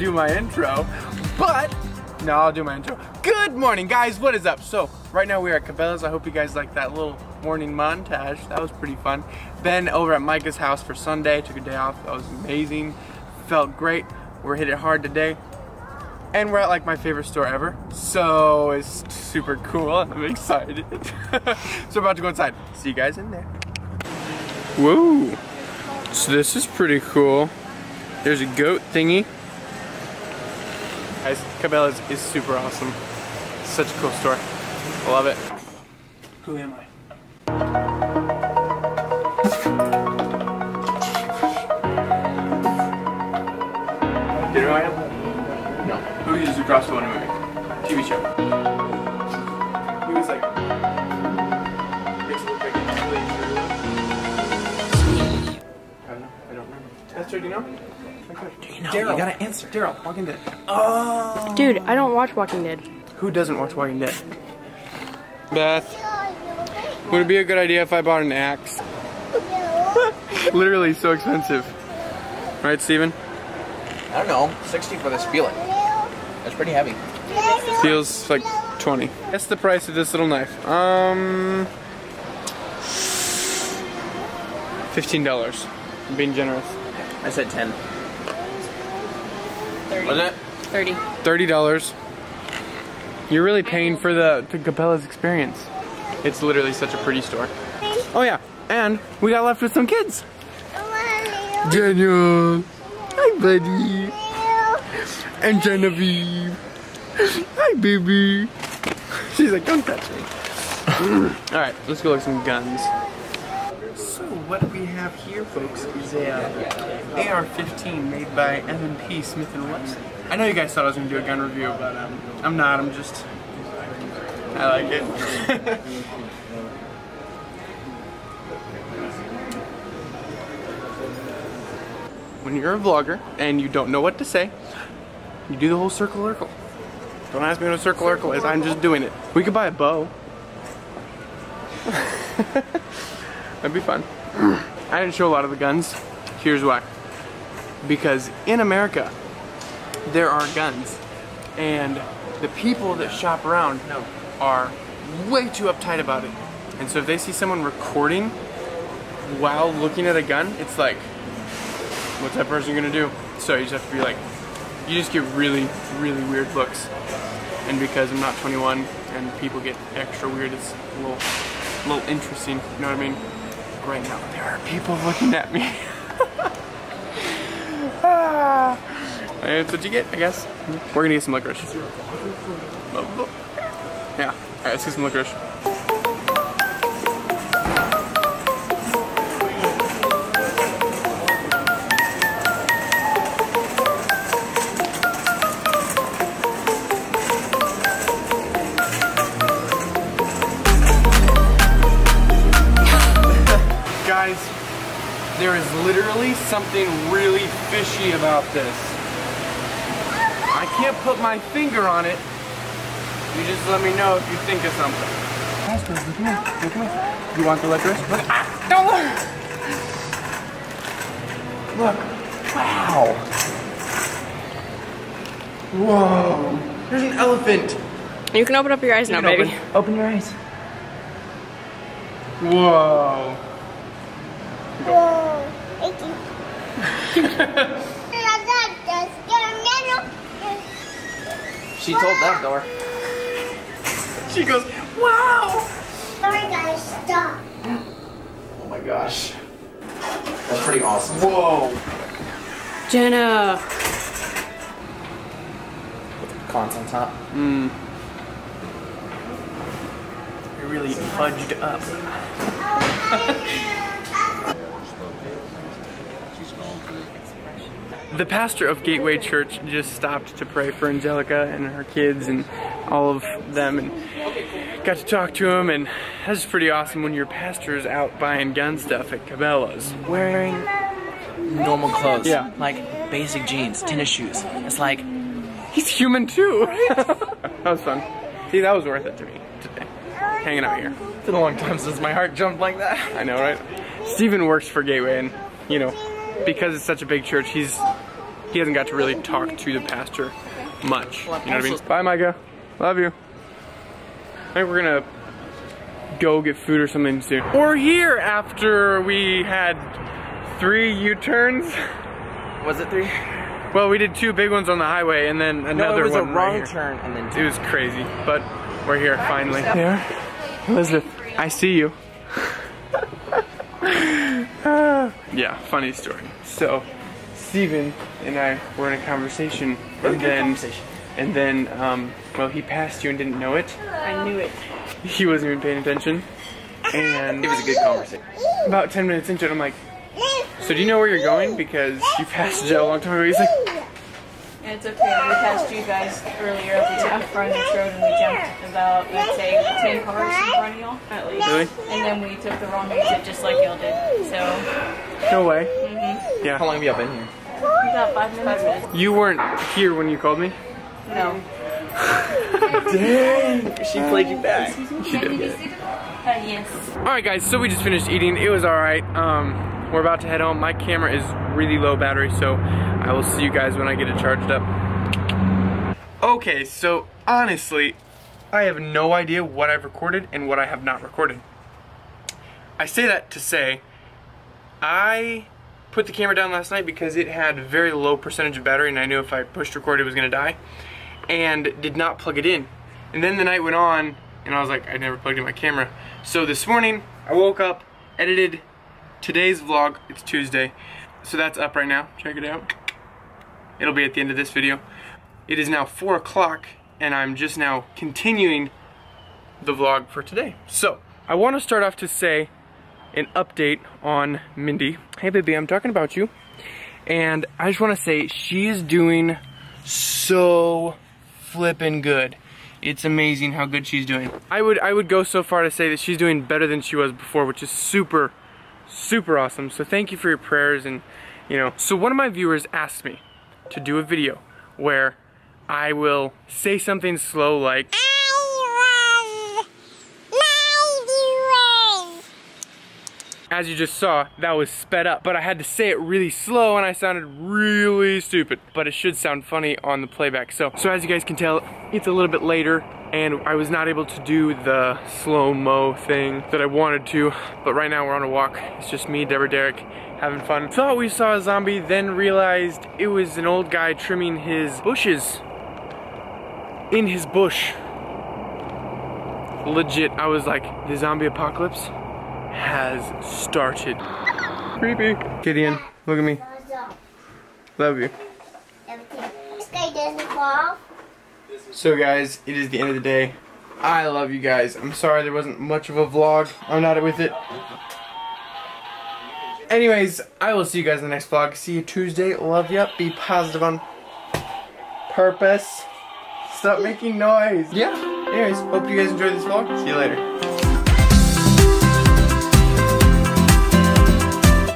do my intro, but no, I'll do my intro. Good morning, guys. What is up? So, right now we're at Cabela's. I hope you guys liked that little morning montage. That was pretty fun. Been over at Micah's house for Sunday. Took a day off. That was amazing. Felt great. We're hitting hard today. And we're at like my favorite store ever. So, it's super cool. I'm excited. so, about to go inside. See you guys in there. Whoa. So, this is pretty cool. There's a goat thingy. Guys, Cabela's is super awesome. Such a cool store. I love it. Who am I? Do you know who I am? No. Who is the Crossbow in a movie? TV show. He was like. Makes it look like it's really I don't know. I don't remember. Esther, do you know? Do you? Daryl. You gotta answer. Daryl, Walking Dead. Oh. Dude, I don't watch Walking Dead. Who doesn't watch Walking Dead? Beth, would it be a good idea if I bought an axe? Literally so expensive. Right, Steven? I don't know. 60 for this feeling. That's pretty heavy. Feels like 20. That's the price of this little knife. Um, $15. I'm being generous. I said 10. 30. Was it? 30. $30. You're really paying for the, the Cabela's experience. It's literally such a pretty store. Oh yeah, and we got left with some kids. Daniel. Hi, buddy. And Genevieve. Hi, baby. She's like, don't touch me. All right, let's go look at some guns. What we have here, folks, is a uh, AR-15 made by M&P Smith & Wesson. I know you guys thought I was gonna do a gun review, but um, I'm not. I'm just, I like it. when you're a vlogger and you don't know what to say, you do the whole circle circle. Don't ask me what a circle circle is, I'm just doing it. We could buy a bow. That'd be fun. I didn't show a lot of the guns. Here's why. Because in America, there are guns. And the people that shop around are way too uptight about it. And so if they see someone recording while looking at a gun, it's like, what's that person gonna do? So you just have to be like, you just get really, really weird looks. And because I'm not 21 and people get extra weird, it's a little, a little interesting, you know what I mean? Right now, there are people looking at me. ah, that's what you get, I guess. We're gonna get some licorice. Yeah, alright, let's get some licorice. Something really fishy about this. I can't put my finger on it. You just let me know if you think of something. Pastor, look at. Look at me. You want the licorice? Look. Ah, don't look. Look. Wow. Whoa. There's an elephant. You can open up your eyes now, You can baby. Open, open your eyes. Whoa. She told that door. She goes, wow. Sorry guys, stop. Oh my gosh. That's pretty awesome. Whoa. Jenna. Cons on top. Mmm. You're really fudged up. Oh, the pastor of Gateway Church just stopped to pray for Angelica and her kids and all of them and got to talk to him and that's pretty awesome when your pastor is out buying gun stuff at Cabela's. Wearing normal clothes. Yeah. Like basic jeans, tennis shoes. It's like, He's human too. that was fun. See, that was worth it to me today. Hanging out here. it's been a long time since my heart jumped like that. I know, right? Steven works for Gateway and, you know, because it's such a big church, he's he hasn't got to really talk to the pastor much. You know what I mean? Bye, Micah. Love you. I think we're gonna go get food or something soon. We're here after we had three U-turns. Was it three? Well, we did two big ones on the highway and then another one. No, it was a one right wrong here. turn and then two. It was crazy, but we're here finally. There, Elizabeth, I see you. Ah, yeah, funny story. So, Steven and I were in a conversation, and then, conversation. and then, um, well, he passed you and didn't know it. I knew it. He wasn't even paying attention, and It was a good conversation. about 10 minutes into it, I'm like, so do you know where you're going? Because you passed Joe a long time ago. He's like, It's okay. We passed you guys earlier. We took the front of this road and we jumped about, let's say, 10 cars in front of y'all, at least. Really? And then we took the wrong exit just like y'all did. So, no way. How Yeah. How long have you been here? about five minutes. You weren't here when you called me? No. Dang! She played you back. She did. Uh, yes. Alright guys, so we just finished eating. It was alright. Um, we're about to head home. My camera is really low battery, so I will see you guys when I get it charged up. Okay, so honestly, I have no idea what I've recorded and what I have not recorded. I say that to say, I put the camera down last night because it had very low percentage of battery and I knew if I pushed record it was gonna die and did not plug it in. And then the night went on and I was like, I never plugged in my camera. So this morning, I woke up, edited today's vlog. It's Tuesday. So that's up right now. Check it out. It'll be at the end of this video. It is now 4 o'clock and I'm just now continuing the vlog for today. So, I want to start off to say an update on Mindy. Hey baby, I'm talking about you. And I just want to say she is doing so flippin' good. It's amazing how good she's doing. I would I would go so far to say that she's doing better than she was before, which is super super awesome. So thank you for your prayers and you know. So one of my viewers asked me to do a video where I will say something slow like as you just saw, that was sped up, but I had to say it really slow and I sounded really stupid, but it should sound funny on the playback. So, so as you guys can tell, it's a little bit later and I was not able to do the slow-mo thing that I wanted to, but right now we're on a walk. It's just me, Deborah Derek, having fun. Thought we saw a zombie, then realized it was an old guy trimming his bushes in his bush. Legit, I was like, the zombie apocalypse has started. Creepy. Gideon, look at me. Love you. This guy doesn't fall. So guys, it is the end of the day. I love you guys. I'm sorry there wasn't much of a vlog. I'm not with it. Anyways, I will see you guys in the next vlog. See you Tuesday. Love ya. Be positive on purpose. Stop making noise. Yeah. Anyways, hope you guys enjoyed this vlog. See you later.